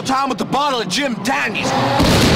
real time with the bottle of Jim Dandy's.